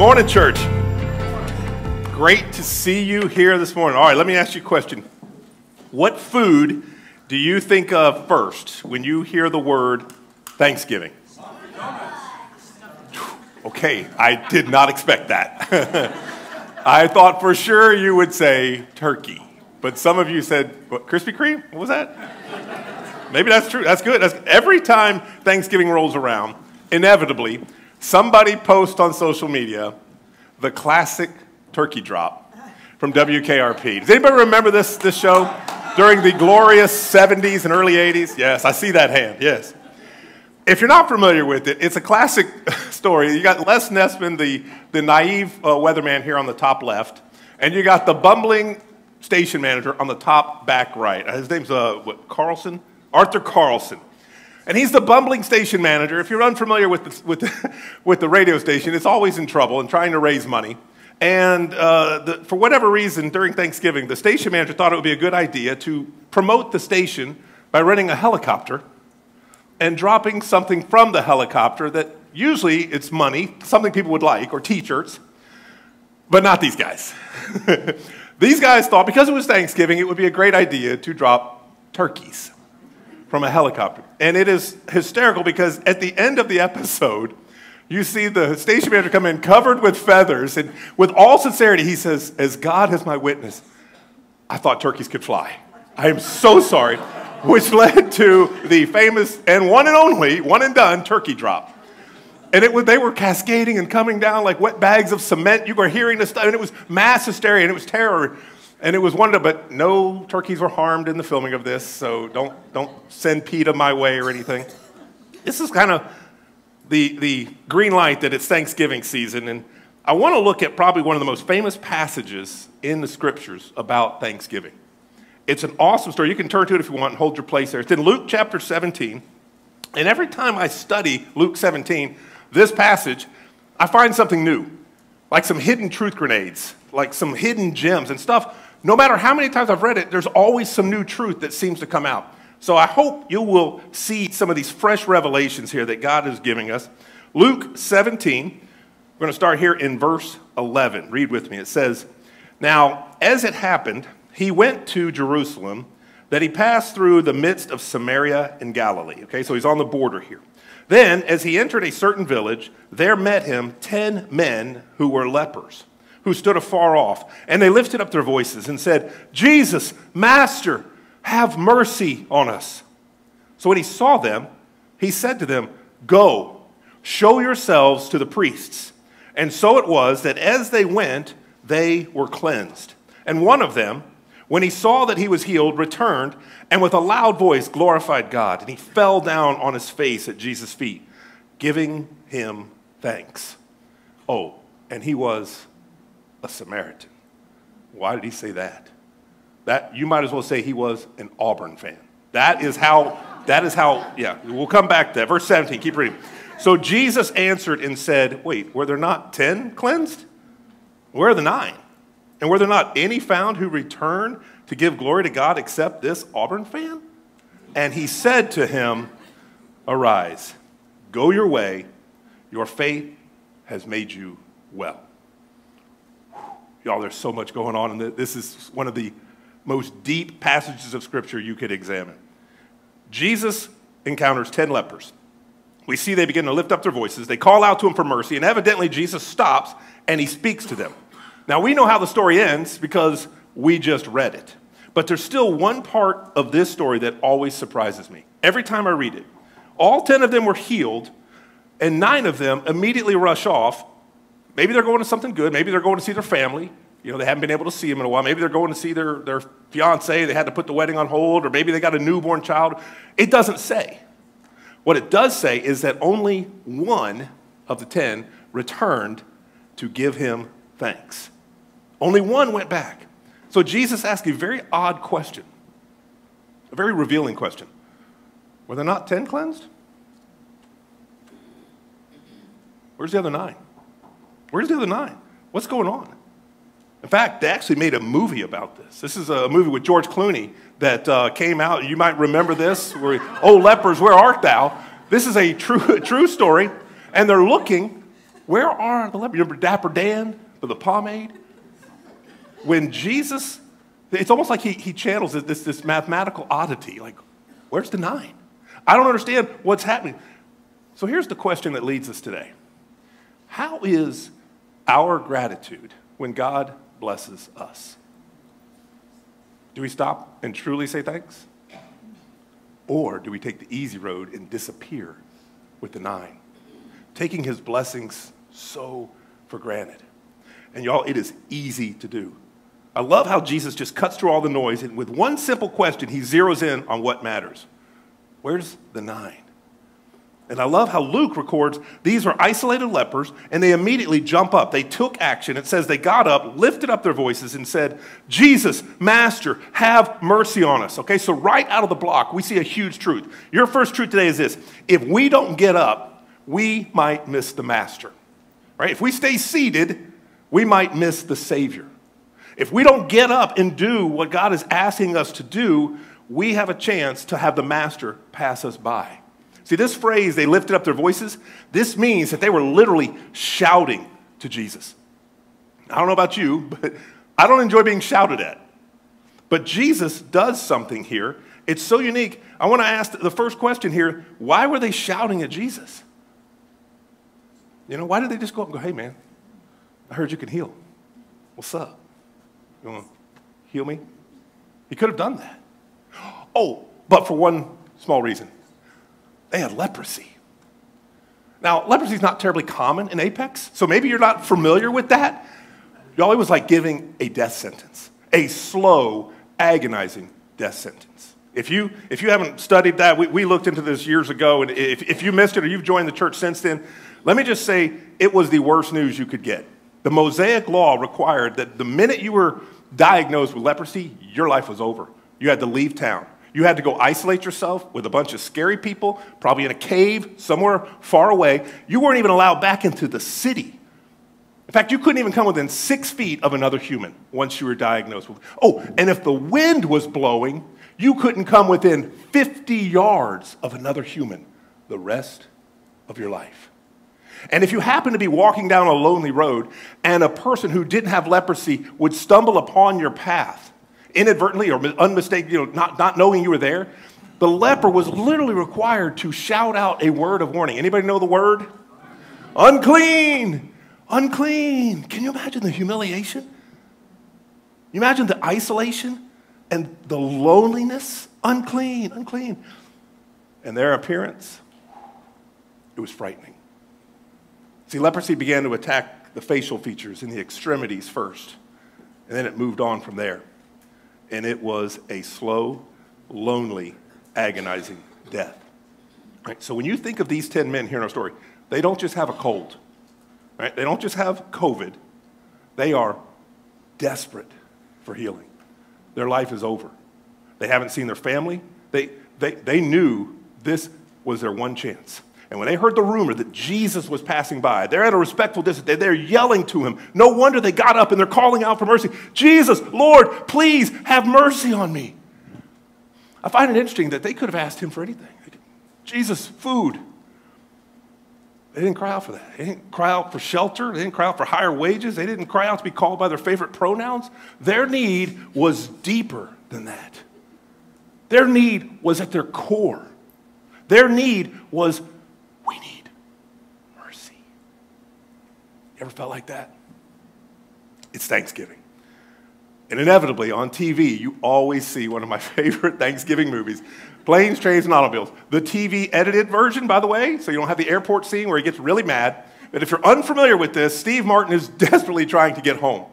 morning, church. Great to see you here this morning. All right, let me ask you a question. What food do you think of first when you hear the word Thanksgiving? Okay, I did not expect that. I thought for sure you would say turkey, but some of you said, what, Krispy Kreme? What was that? Maybe that's true. That's good. That's, every time Thanksgiving rolls around, inevitably, somebody post on social media the classic turkey drop from WKRP. Does anybody remember this, this show during the glorious 70s and early 80s? Yes, I see that hand. Yes. If you're not familiar with it, it's a classic story. You got Les Nessman, the, the naive uh, weatherman here on the top left, and you got the bumbling station manager on the top back right. His name's uh, what, Carlson? Arthur Carlson. And he's the bumbling station manager. If you're unfamiliar with the, with the, with the radio station, it's always in trouble and trying to raise money. And uh, the, for whatever reason, during Thanksgiving, the station manager thought it would be a good idea to promote the station by renting a helicopter and dropping something from the helicopter that usually it's money, something people would like, or t shirts, but not these guys. these guys thought because it was Thanksgiving, it would be a great idea to drop turkeys from a helicopter. And it is hysterical because at the end of the episode, you see the station manager come in covered with feathers, and with all sincerity, he says, As God is my witness, I thought turkeys could fly. I am so sorry. Which led to the famous and one and only, one and done turkey drop. And it was, they were cascading and coming down like wet bags of cement. You were hearing this stuff, and it was mass hysteria, and it was terror. And it was wonderful, but no turkeys were harmed in the filming of this, so don't, don't send PETA my way or anything. This is kind of the, the green light that it's Thanksgiving season, and I want to look at probably one of the most famous passages in the scriptures about Thanksgiving. It's an awesome story. You can turn to it if you want and hold your place there. It's in Luke chapter 17. And every time I study Luke 17, this passage, I find something new, like some hidden truth grenades, like some hidden gems and stuff no matter how many times I've read it, there's always some new truth that seems to come out. So I hope you will see some of these fresh revelations here that God is giving us. Luke 17, we're going to start here in verse 11. Read with me. It says, Now, as it happened, he went to Jerusalem, that he passed through the midst of Samaria and Galilee. Okay, so he's on the border here. Then, as he entered a certain village, there met him ten men who were lepers who stood afar off. And they lifted up their voices and said, Jesus, Master, have mercy on us. So when he saw them, he said to them, Go, show yourselves to the priests. And so it was that as they went, they were cleansed. And one of them, when he saw that he was healed, returned and with a loud voice glorified God. And he fell down on his face at Jesus' feet, giving him thanks. Oh, and he was a Samaritan. Why did he say that? That you might as well say he was an Auburn fan. That is how, that is how, yeah, we'll come back to that. Verse 17, keep reading. So Jesus answered and said, Wait, were there not 10 cleansed? Where are the nine? And were there not any found who returned to give glory to God except this Auburn fan? And he said to him, Arise, go your way, your faith has made you well. Y'all, there's so much going on, and this is one of the most deep passages of Scripture you could examine. Jesus encounters 10 lepers. We see they begin to lift up their voices. They call out to him for mercy, and evidently Jesus stops and he speaks to them. Now, we know how the story ends because we just read it. But there's still one part of this story that always surprises me. Every time I read it, all 10 of them were healed, and nine of them immediately rush off Maybe they're going to something good. Maybe they're going to see their family. You know, they haven't been able to see them in a while. Maybe they're going to see their, their fiance. They had to put the wedding on hold, or maybe they got a newborn child. It doesn't say. What it does say is that only one of the ten returned to give him thanks. Only one went back. So Jesus asked a very odd question, a very revealing question. Were there not ten cleansed? Where's the other nine? Where's the other nine? What's going on? In fact, they actually made a movie about this. This is a movie with George Clooney that uh, came out. You might remember this. Where, oh, lepers, where art thou? This is a true, true story. And they're looking Where are the lepers? Remember Dapper Dan with the pomade? When Jesus, it's almost like he, he channels this, this mathematical oddity. Like, where's the nine? I don't understand what's happening. So here's the question that leads us today How is our gratitude when God blesses us? Do we stop and truly say thanks? Or do we take the easy road and disappear with the nine, taking his blessings so for granted? And y'all, it is easy to do. I love how Jesus just cuts through all the noise and with one simple question, he zeroes in on what matters. Where's the nine? And I love how Luke records these are isolated lepers and they immediately jump up. They took action. It says they got up, lifted up their voices, and said, Jesus, Master, have mercy on us. Okay, so right out of the block, we see a huge truth. Your first truth today is this if we don't get up, we might miss the Master. Right? If we stay seated, we might miss the Savior. If we don't get up and do what God is asking us to do, we have a chance to have the Master pass us by. See, this phrase, they lifted up their voices, this means that they were literally shouting to Jesus. I don't know about you, but I don't enjoy being shouted at. But Jesus does something here. It's so unique. I want to ask the first question here why were they shouting at Jesus? You know, why did they just go up and go, hey, man, I heard you can heal. What's up? You want to heal me? He could have done that. Oh, but for one small reason they had leprosy. Now, leprosy is not terribly common in Apex, so maybe you're not familiar with that. Y'all, it was like giving a death sentence, a slow, agonizing death sentence. If you, if you haven't studied that, we, we looked into this years ago, and if, if you missed it or you've joined the church since then, let me just say it was the worst news you could get. The Mosaic law required that the minute you were diagnosed with leprosy, your life was over. You had to leave town. You had to go isolate yourself with a bunch of scary people, probably in a cave somewhere far away. You weren't even allowed back into the city. In fact, you couldn't even come within six feet of another human once you were diagnosed. Oh, and if the wind was blowing, you couldn't come within 50 yards of another human the rest of your life. And if you happened to be walking down a lonely road and a person who didn't have leprosy would stumble upon your path, inadvertently or unmistakably, you know, not, not knowing you were there, the leper was literally required to shout out a word of warning. Anybody know the word? Unclean! Unclean! Can you imagine the humiliation? You imagine the isolation and the loneliness? Unclean, unclean. And their appearance, it was frightening. See, leprosy began to attack the facial features and the extremities first, and then it moved on from there and it was a slow, lonely, agonizing death. Right? So when you think of these 10 men here in our story, they don't just have a cold, right? They don't just have COVID. They are desperate for healing. Their life is over. They haven't seen their family. They, they, they knew this was their one chance. And when they heard the rumor that Jesus was passing by, they're at a respectful distance. They're yelling to him. No wonder they got up and they're calling out for mercy. Jesus, Lord, please have mercy on me. I find it interesting that they could have asked him for anything. Jesus, food. They didn't cry out for that. They didn't cry out for shelter. They didn't cry out for higher wages. They didn't cry out to be called by their favorite pronouns. Their need was deeper than that. Their need was at their core. Their need was we need mercy. You ever felt like that? It's Thanksgiving. And inevitably on TV, you always see one of my favorite Thanksgiving movies Planes, Trains, and Automobiles. The TV edited version, by the way, so you don't have the airport scene where he gets really mad. But if you're unfamiliar with this, Steve Martin is desperately trying to get home.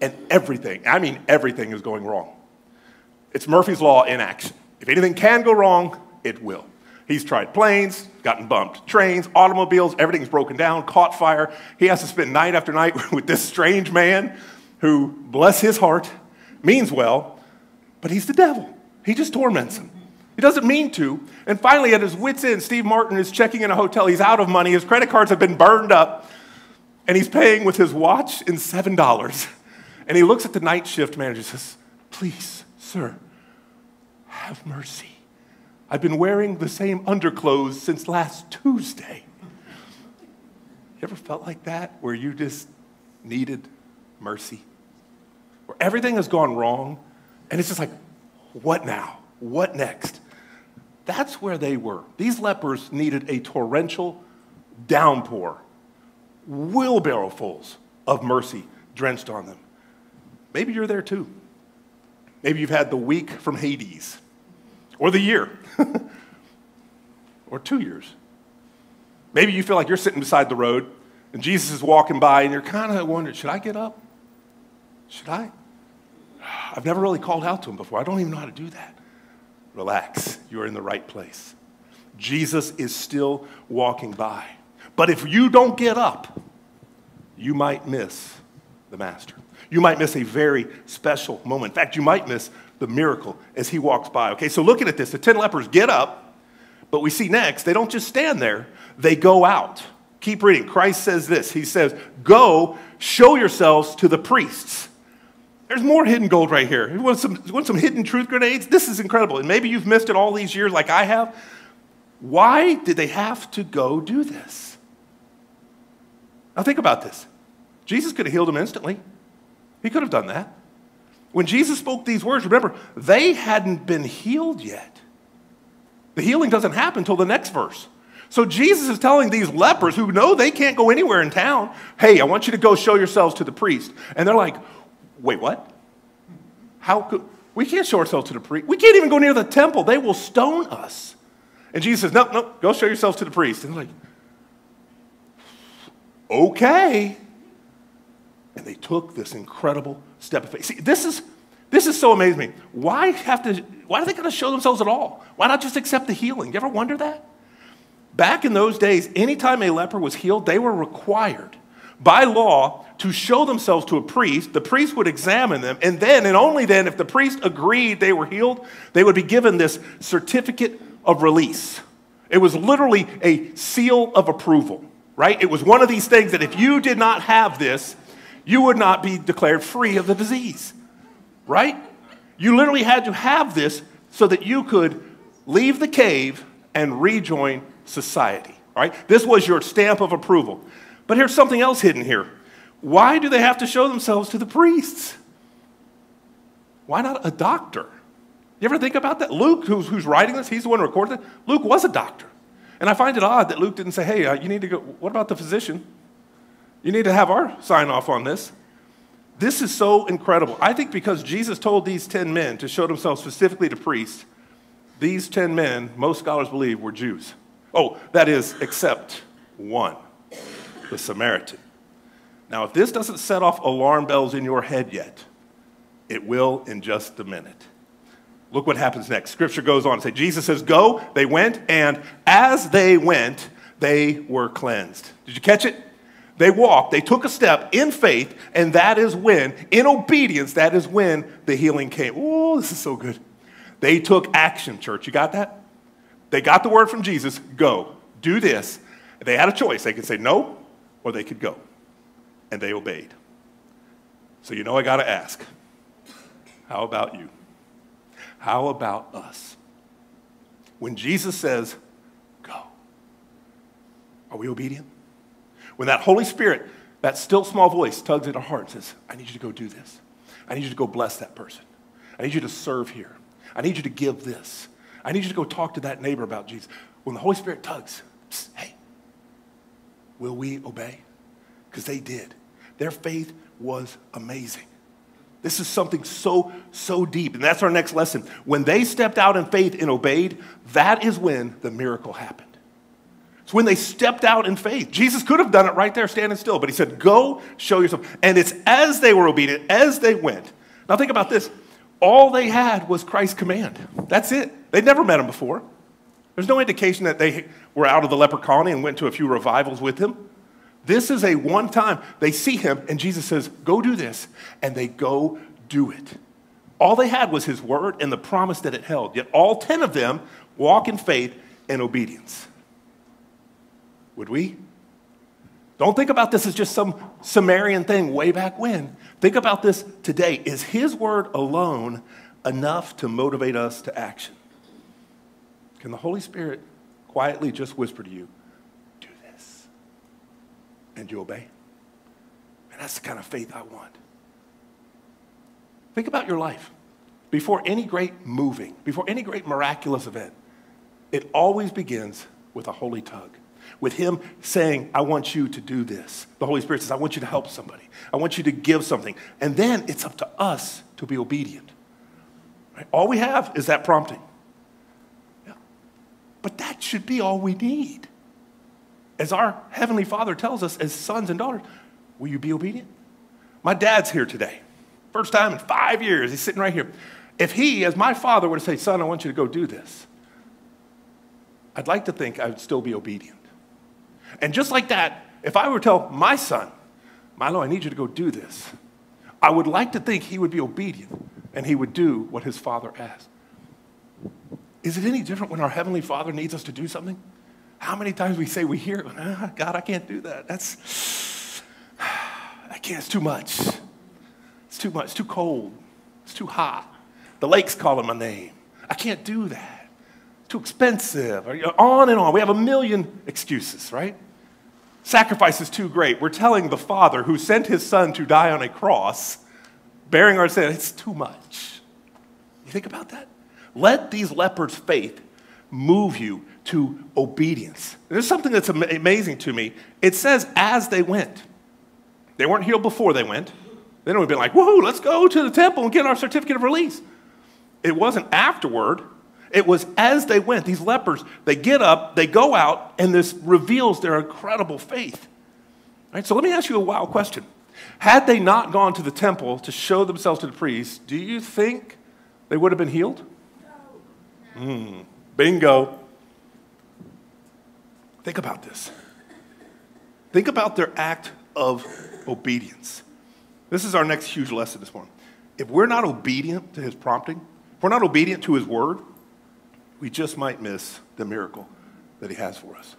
And everything, I mean everything, is going wrong. It's Murphy's Law in action. If anything can go wrong, it will. He's tried planes, gotten bumped, trains, automobiles, everything's broken down, caught fire. He has to spend night after night with this strange man who, bless his heart, means well, but he's the devil. He just torments him. He doesn't mean to. And finally, at his wits' end, Steve Martin is checking in a hotel. He's out of money. His credit cards have been burned up. And he's paying with his watch and $7. And he looks at the night shift manager and says, Please, sir, have mercy. I've been wearing the same underclothes since last Tuesday. You ever felt like that where you just needed mercy? Where everything has gone wrong and it's just like, what now? What next? That's where they were. These lepers needed a torrential downpour, wheelbarrowfuls of mercy drenched on them. Maybe you're there too. Maybe you've had the week from Hades, or the year, or two years. Maybe you feel like you're sitting beside the road and Jesus is walking by and you're kind of wondering, should I get up? Should I? I've never really called out to him before. I don't even know how to do that. Relax, you're in the right place. Jesus is still walking by. But if you don't get up, you might miss the master. You might miss a very special moment. In fact, you might miss the miracle as he walks by. Okay, so looking at this, the 10 lepers get up, but we see next, they don't just stand there, they go out. Keep reading. Christ says this He says, Go show yourselves to the priests. There's more hidden gold right here. You want some, you want some hidden truth grenades? This is incredible. And maybe you've missed it all these years like I have. Why did they have to go do this? Now, think about this. Jesus could have healed them instantly. He could have done that. When Jesus spoke these words, remember, they hadn't been healed yet. The healing doesn't happen until the next verse. So Jesus is telling these lepers who know they can't go anywhere in town, hey, I want you to go show yourselves to the priest. And they're like, wait, what? How could we can't show ourselves to the priest? We can't even go near the temple. They will stone us. And Jesus says, no, no, go show yourselves to the priest. And they're like, okay. And they took this incredible step of faith. See, this is this is so amazing. Why have to why are they going to show themselves at all? Why not just accept the healing? You ever wonder that? Back in those days, anytime a leper was healed, they were required by law to show themselves to a priest. The priest would examine them, and then, and only then, if the priest agreed they were healed, they would be given this certificate of release. It was literally a seal of approval, right? It was one of these things that if you did not have this, you would not be declared free of the disease, right? You literally had to have this so that you could leave the cave and rejoin society. right? This was your stamp of approval. But here's something else hidden here. Why do they have to show themselves to the priests? Why not a doctor? You ever think about that? Luke, who's, who's writing this, he's the one who recording it. Luke was a doctor. And I find it odd that Luke didn't say, hey, uh, you need to go, what about the physician? You need to have our sign off on this. This is so incredible. I think because Jesus told these 10 men to show themselves specifically to priests, these 10 men, most scholars believe, were Jews. Oh, that is, except one, the Samaritan. Now, if this doesn't set off alarm bells in your head yet, it will in just a minute. Look what happens next. Scripture goes on to say, Jesus says, Go, they went, and as they went, they were cleansed. Did you catch it? They walked, they took a step in faith, and that is when, in obedience, that is when the healing came. Oh, this is so good. They took action, church. You got that? They got the word from Jesus go, do this. They had a choice. They could say no, or they could go. And they obeyed. So, you know, I got to ask how about you? How about us? When Jesus says, go, are we obedient? When that Holy Spirit, that still small voice tugs at our heart and says, I need you to go do this. I need you to go bless that person. I need you to serve here. I need you to give this. I need you to go talk to that neighbor about Jesus. When the Holy Spirit tugs, psst, hey, will we obey? Because they did. Their faith was amazing. This is something so, so deep. And that's our next lesson. When they stepped out in faith and obeyed, that is when the miracle happened. It's when they stepped out in faith. Jesus could have done it right there standing still, but he said, Go show yourself. And it's as they were obedient, as they went. Now think about this all they had was Christ's command. That's it. They'd never met him before. There's no indication that they were out of the leper colony and went to a few revivals with him. This is a one time they see him, and Jesus says, Go do this. And they go do it. All they had was his word and the promise that it held. Yet all 10 of them walk in faith and obedience. Would we? Don't think about this as just some Sumerian thing way back when. Think about this today. Is His word alone enough to motivate us to action? Can the Holy Spirit quietly just whisper to you, do this? and you obey. And that's the kind of faith I want. Think about your life. Before any great moving, before any great miraculous event, it always begins with a holy tug. With Him saying, I want you to do this. The Holy Spirit says, I want you to help somebody. I want you to give something. And then it's up to us to be obedient. Right? All we have is that prompting. Yeah. But that should be all we need. As our Heavenly Father tells us, as sons and daughters, will you be obedient? My dad's here today. First time in five years, he's sitting right here. If he, as my father, were to say, Son, I want you to go do this, I'd like to think I would still be obedient. And just like that, if I were to tell my son, Milo, I need you to go do this, I would like to think he would be obedient and he would do what his father asked. Is it any different when our Heavenly Father needs us to do something? How many times we say we hear, ah, God, I can't do that. That's, I can't, it's too much. It's too much, it's too cold, it's too hot. The lake's calling my name. I can't do that too expensive, or, on and on. We have a million excuses, right? Sacrifice is too great. We're telling the Father who sent his Son to die on a cross, bearing our sin, it's too much. You think about that? Let these lepers' faith move you to obedience. There's something that's amazing to me. It says, as they went. They weren't healed before they went. They would have been like, woohoo, let's go to the temple and get our certificate of release. It wasn't afterward. It was as they went, these lepers, they get up, they go out, and this reveals their incredible faith. Right? So let me ask you a wild question. Had they not gone to the temple to show themselves to the priests, do you think they would have been healed? No. Mm, bingo. Think about this. Think about their act of obedience. This is our next huge lesson this morning. If we're not obedient to his prompting, if we're not obedient to his word, we just might miss the miracle that He has for us.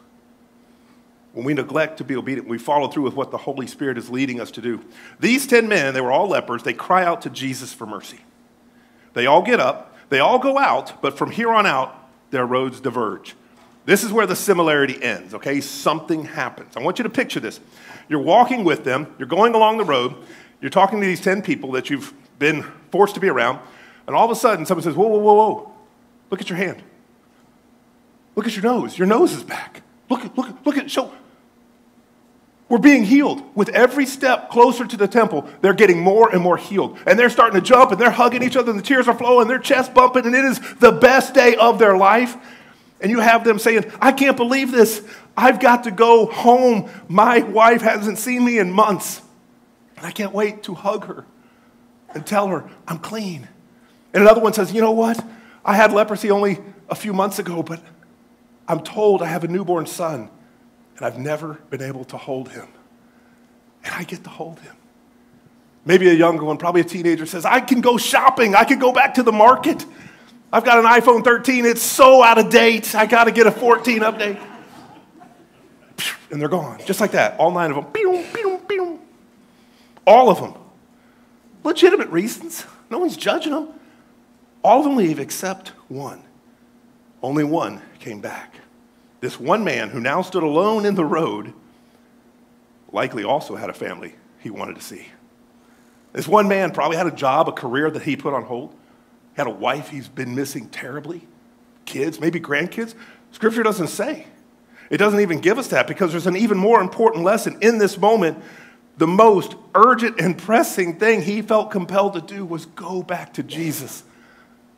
When we neglect to be obedient, we follow through with what the Holy Spirit is leading us to do. These 10 men, they were all lepers, they cry out to Jesus for mercy. They all get up, they all go out, but from here on out, their roads diverge. This is where the similarity ends, okay? Something happens. I want you to picture this. You're walking with them, you're going along the road, you're talking to these 10 people that you've been forced to be around, and all of a sudden someone says, Whoa, whoa, whoa, whoa, look at your hand. Look at your nose. Your nose is back. Look, look, look at, show. We're being healed. With every step closer to the temple, they're getting more and more healed. And they're starting to jump and they're hugging each other and the tears are flowing, their chest bumping, and it is the best day of their life. And you have them saying, I can't believe this. I've got to go home. My wife hasn't seen me in months. And I can't wait to hug her and tell her I'm clean. And another one says, You know what? I had leprosy only a few months ago, but I'm told I have a newborn son, and I've never been able to hold him. And I get to hold him. Maybe a younger one, probably a teenager, says, I can go shopping. I can go back to the market. I've got an iPhone 13. It's so out of date. I got to get a 14 update. And they're gone, just like that. All nine of them. All of them. Legitimate reasons. No one's judging them. All of them leave except one. Only one came back. This one man who now stood alone in the road likely also had a family he wanted to see. This one man probably had a job, a career that he put on hold, had a wife he's been missing terribly, kids, maybe grandkids. Scripture doesn't say. It doesn't even give us that because there's an even more important lesson in this moment. The most urgent and pressing thing he felt compelled to do was go back to Jesus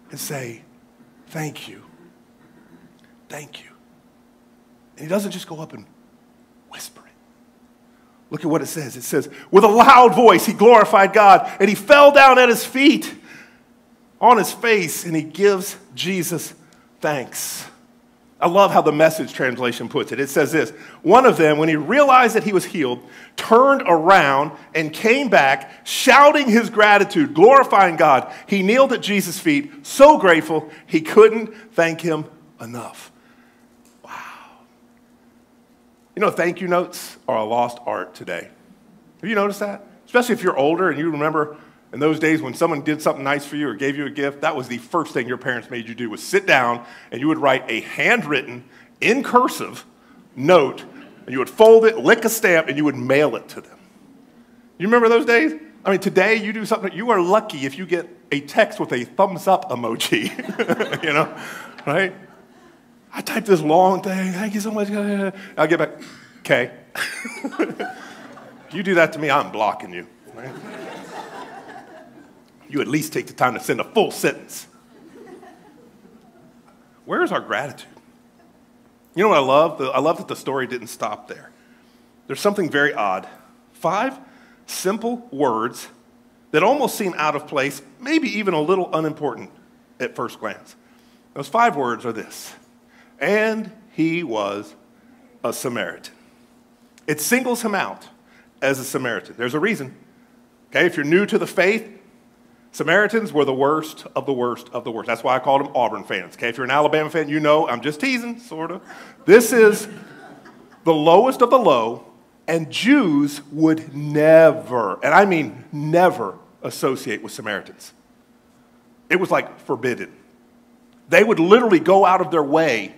and say, Thank you Thank you. And he doesn't just go up and whisper it. Look at what it says. It says, with a loud voice, he glorified God and he fell down at his feet on his face and he gives Jesus thanks. I love how the message translation puts it. It says this One of them, when he realized that he was healed, turned around and came back, shouting his gratitude, glorifying God. He kneeled at Jesus' feet, so grateful he couldn't thank him enough. You know, thank you notes are a lost art today. Have you noticed that? Especially if you're older and you remember in those days when someone did something nice for you or gave you a gift, that was the first thing your parents made you do was sit down and you would write a handwritten, in cursive note and you would fold it, lick a stamp, and you would mail it to them. You remember those days? I mean, today you do something, you are lucky if you get a text with a thumbs up emoji, you know, right? I typed this long thing, thank you so much. I'll get back, okay. you do that to me, I'm blocking you. Right? You at least take the time to send a full sentence. Where is our gratitude? You know what I love? I love that the story didn't stop there. There's something very odd. Five simple words that almost seem out of place, maybe even a little unimportant at first glance. Those five words are this and he was a Samaritan. It singles him out as a Samaritan. There's a reason. Okay, if you're new to the faith, Samaritans were the worst of the worst of the worst. That's why I called them Auburn fans. Okay, if you're an Alabama fan, you know I'm just teasing, sort of. This is the lowest of the low, and Jews would never, and I mean never, associate with Samaritans. It was like forbidden. They would literally go out of their way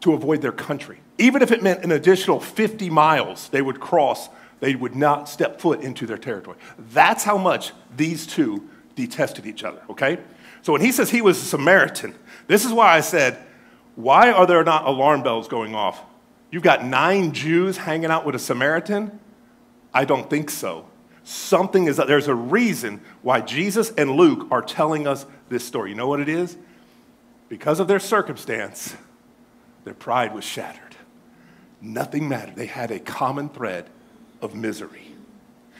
to avoid their country. Even if it meant an additional 50 miles they would cross, they would not step foot into their territory. That's how much these two detested each other, okay? So when he says he was a Samaritan, this is why I said, why are there not alarm bells going off? You've got nine Jews hanging out with a Samaritan? I don't think so. Something is, that there's a reason why Jesus and Luke are telling us this story. You know what it is? Because of their circumstance, their pride was shattered. Nothing mattered. They had a common thread of misery.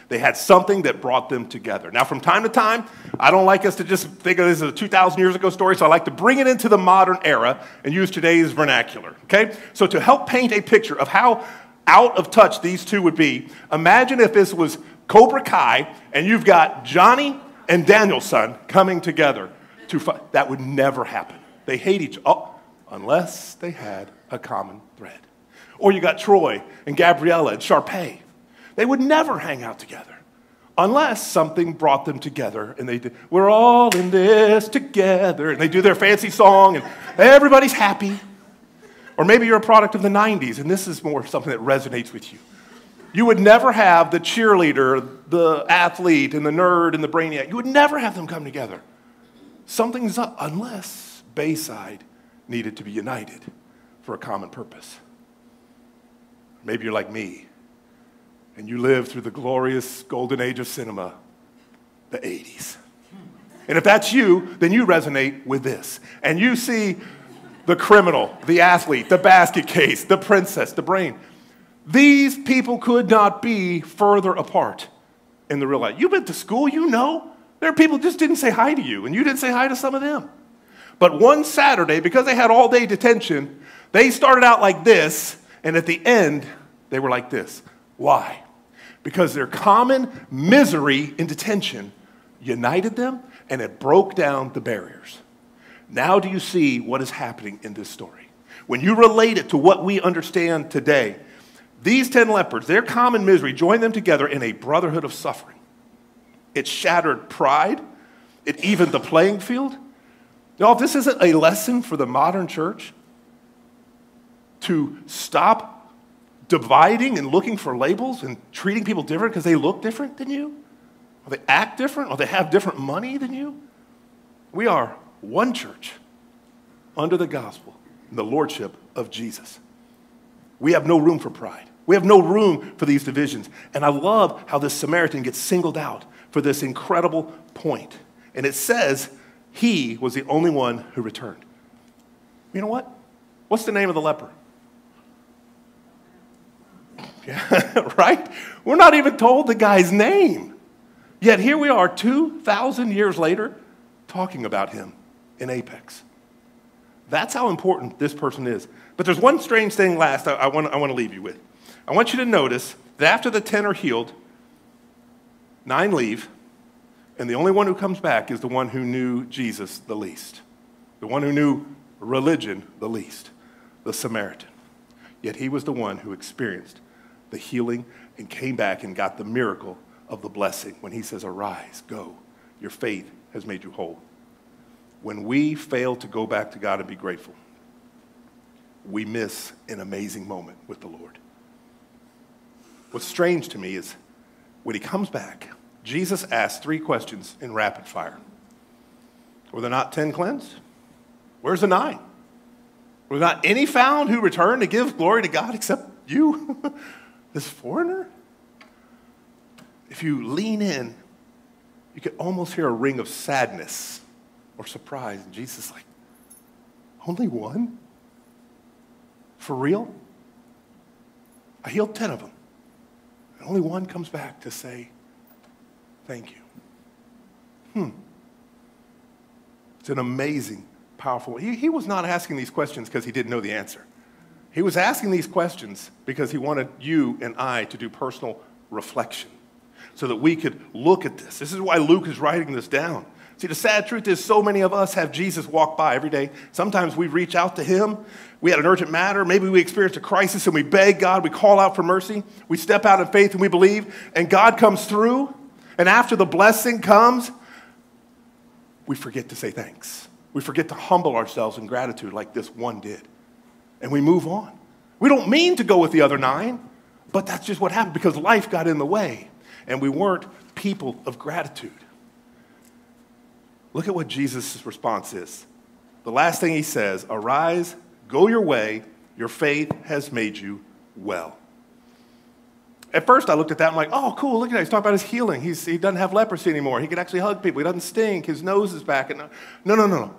They had something that brought them together. Now, from time to time, I don't like us to just think of this as a 2,000 years ago story, so I like to bring it into the modern era and use today's vernacular. Okay? So, to help paint a picture of how out of touch these two would be, imagine if this was Cobra Kai and you've got Johnny and Daniel-san coming together to fight. That would never happen. They hate each other oh, unless they had a common thread. Or you got Troy and Gabriella and Sharpay. They would never hang out together unless something brought them together and they did, we're all in this together. And they do their fancy song and everybody's happy. Or maybe you're a product of the 90s and this is more something that resonates with you. You would never have the cheerleader, the athlete, and the nerd and the brainiac. You would never have them come together. Something's up unless Bayside needed to be united for a common purpose. Maybe you're like me and you lived through the glorious golden age of cinema, the 80s. And if that's you, then you resonate with this. And you see the criminal, the athlete, the basket case, the princess, the brain. These people could not be further apart in the real life. You've been to school, you know. There are people just didn't say hi to you, and you didn't say hi to some of them. But one Saturday, because they had all day detention, they started out like this, and at the end, they were like this. Why? because their common misery in detention united them and it broke down the barriers. Now, do you see what is happening in this story? When you relate it to what we understand today, these 10 lepers, their common misery, joined them together in a brotherhood of suffering. It shattered pride, it evened the playing field. Now, if this isn't a lesson for the modern church to stop dividing and looking for labels and treating people different because they look different than you? Or they act different? Or they have different money than you? We are one church under the gospel and the lordship of Jesus. We have no room for pride. We have no room for these divisions. And I love how this Samaritan gets singled out for this incredible point. And it says he was the only one who returned. You know what? What's the name of the leper? Yeah, right? We're not even told the guy's name. Yet here we are 2,000 years later talking about him in Apex. That's how important this person is. But there's one strange thing last I, I, want, I want to leave you with. I want you to notice that after the 10 are healed, nine leave, and the only one who comes back is the one who knew Jesus the least, the one who knew religion the least, the Samaritan. Yet he was the one who experienced the healing and came back and got the miracle of the blessing when he says, Arise, go, your faith has made you whole. When we fail to go back to God and be grateful, we miss an amazing moment with the Lord. what's strange to me is when he comes back, Jesus asked three questions in rapid fire. Were there not 10 cleansed? Where's the nine? Were there not any found who returned to give glory to God except you, this foreigner? If you lean in, you could almost hear a ring of sadness or surprise. And Jesus is like, only one? For real? I healed 10 of them. And only one comes back to say, thank you. Hmm. It's an amazing, powerful. He, he was not asking these questions because he didn't know the answer. He was asking these questions because he wanted you and I to do personal reflection so that we could look at this. This is why Luke is writing this down. See, the sad truth is, so many of us have Jesus walk by every day. Sometimes we reach out to him. We had an urgent matter. Maybe we experienced a crisis and we beg God. We call out for mercy. We step out in faith and we believe, and God comes through. And after the blessing comes, we forget to say thanks. We forget to humble ourselves in gratitude like this one did. And we move on. We don't mean to go with the other nine, but that's just what happened because life got in the way and we weren't people of gratitude. Look at what Jesus' response is. The last thing he says Arise, go your way, your faith has made you well. At first, I looked at that I'm like, oh, cool, look at that. He's talking about his healing. He's, he doesn't have leprosy anymore. He can actually hug people. He doesn't stink. His nose is back. And no, no, no, no.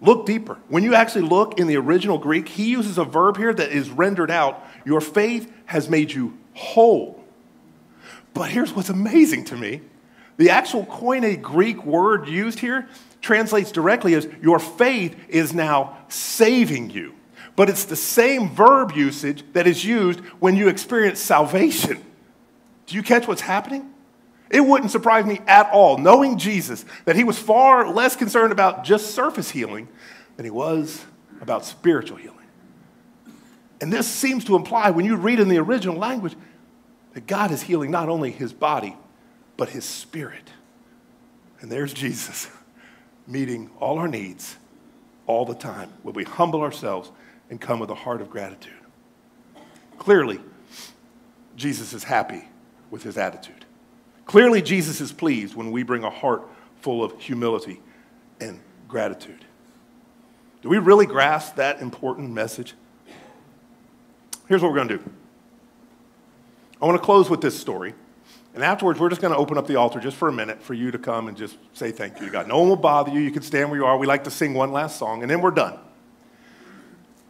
Look deeper. When you actually look in the original Greek, he uses a verb here that is rendered out Your faith has made you whole. But here's what's amazing to me the actual koine Greek word used here translates directly as Your faith is now saving you but it's the same verb usage that is used when you experience salvation. Do you catch what's happening? It wouldn't surprise me at all, knowing Jesus, that he was far less concerned about just surface healing than he was about spiritual healing. And this seems to imply, when you read in the original language, that God is healing not only his body, but his spirit. And there's Jesus meeting all our needs all the time when we humble ourselves and come with a heart of gratitude. Clearly, Jesus is happy with his attitude. Clearly, Jesus is pleased when we bring a heart full of humility and gratitude. Do we really grasp that important message? Here's what we're going to do I want to close with this story. And afterwards, we're just going to open up the altar just for a minute for you to come and just say thank you to God. No one will bother you. You can stand where you are. We like to sing one last song, and then we're done.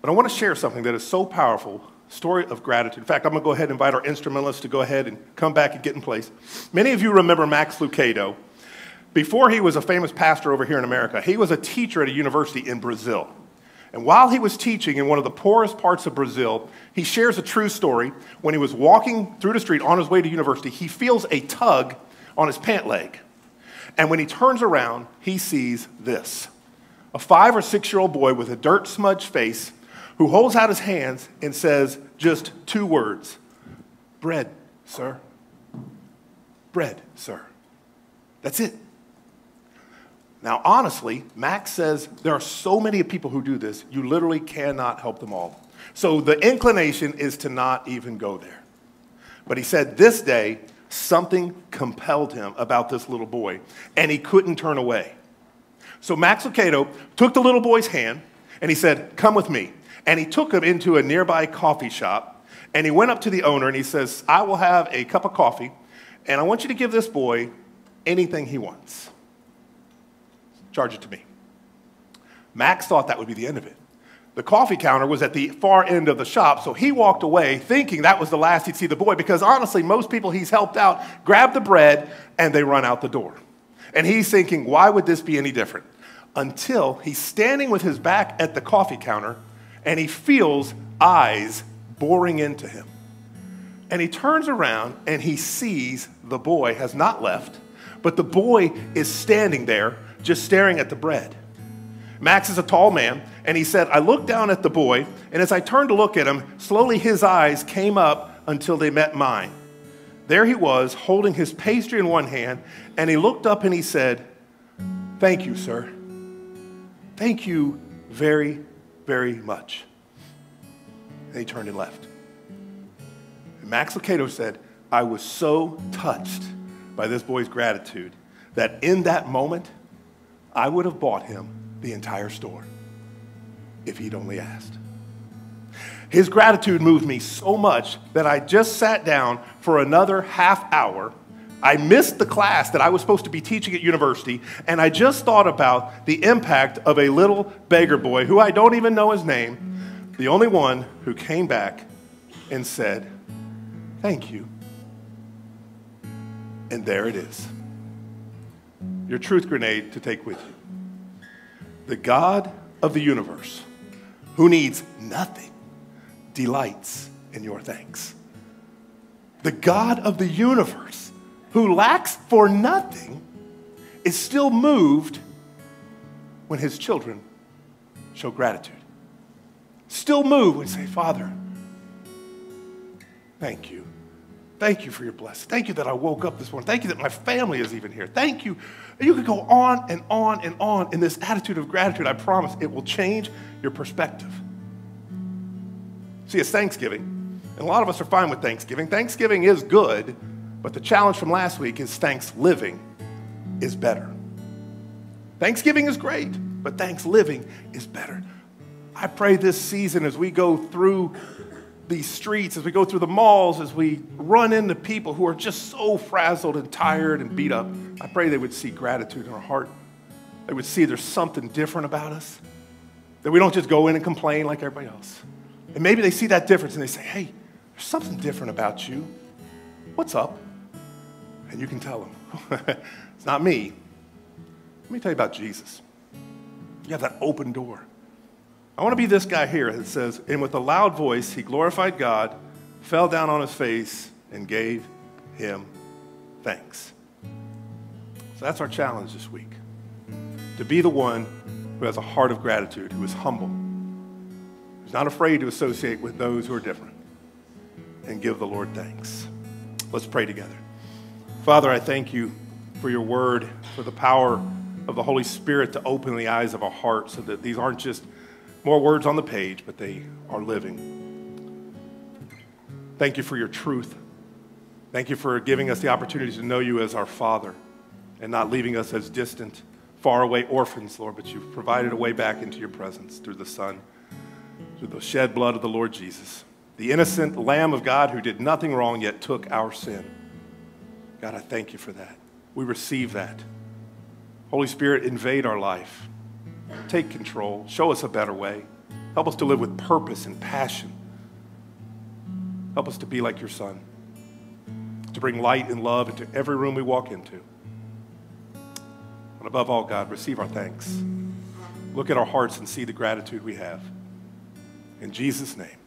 But I want to share something that is so powerful story of gratitude. In fact, I'm going to go ahead and invite our instrumentalists to go ahead and come back and get in place. Many of you remember Max Lucado. Before he was a famous pastor over here in America, he was a teacher at a university in Brazil. And while he was teaching in one of the poorest parts of Brazil, he shares a true story. When he was walking through the street on his way to university, he feels a tug on his pant leg. And when he turns around, he sees this a five or six year old boy with a dirt smudged face who holds out his hands and says just two words Bread, sir. Bread, sir. That's it. Now, honestly, Max says there are so many people who do this, you literally cannot help them all. So the inclination is to not even go there. But he said this day, something compelled him about this little boy, and he couldn't turn away. So Max Lucado took the little boy's hand and he said, Come with me and he took him into a nearby coffee shop and he went up to the owner and he says, I will have a cup of coffee and I want you to give this boy anything he wants. Charge it to me. Max thought that would be the end of it. The coffee counter was at the far end of the shop, so he walked away thinking that was the last he'd see the boy because honestly, most people he's helped out grab the bread and they run out the door. And he's thinking, why would this be any different? Until he's standing with his back at the coffee counter and he feels eyes boring into him. And he turns around and he sees the boy has not left, but the boy is standing there just staring at the bread. Max is a tall man, and he said, I looked down at the boy, and as I turned to look at him, slowly his eyes came up until they met mine. There he was, holding his pastry in one hand, and he looked up and he said, Thank you, sir. Thank you very, very much. And he turned and left. Max Lucado said, I was so touched by this boy's gratitude that in that moment, I would have bought him the entire store if he'd only asked. His gratitude moved me so much that I just sat down for another half hour. I missed the class that I was supposed to be teaching at university, and I just thought about the impact of a little beggar boy who I don't even know his name, the only one who came back and said, Thank you. And there it is. Your truth grenade to take with you. The God of the universe, who needs nothing, delights in your thanks. The God of the universe, who lacks for nothing, is still moved when his children show gratitude. Still moved when say, Father, thank you. Thank you for your blessing. Thank you that I woke up this morning. Thank you that my family is even here. Thank you. You could go on and on and on in this attitude of gratitude. I promise it will change your perspective. See, it's Thanksgiving, and a lot of us are fine with Thanksgiving. Thanksgiving is good, but the challenge from last week is thanks living is better. Thanksgiving is great, but thanks living is better. I pray this season as we go through these streets, as we go through the malls, as we run into people who are just so frazzled and tired and beat up, I pray they would see gratitude in our heart. They would see there's something different about us, that we don't just go in and complain like everybody else. And maybe they see that difference and they say, hey, there's something different about you. What's up? And you can tell them, it's not me. Let me tell you about Jesus. You have that open door. I want to be this guy here that says, and with a loud voice, he glorified God, fell down on his face, and gave him thanks. So that's our challenge this week to be the one who has a heart of gratitude, who is humble, who's not afraid to associate with those who are different, and give the Lord thanks. Let's pray together. Father, I thank you for your word, for the power of the Holy Spirit to open the eyes of our hearts so that these aren't just more words on the page, but they are living. Thank you for your truth. Thank you for giving us the opportunity to know you as our Father and not leaving us as distant, far away orphans, Lord, but you've provided a way back into your presence through the Son, through the shed blood of the Lord Jesus, the innocent Lamb of God who did nothing wrong yet took our sin. God, I thank you for that. We receive that. Holy Spirit, invade our life. Take control. Show us a better way. Help us to live with purpose and passion. Help us to be like your son, to bring light and love into every room we walk into. And above all, God, receive our thanks. Look at our hearts and see the gratitude we have. In Jesus' name.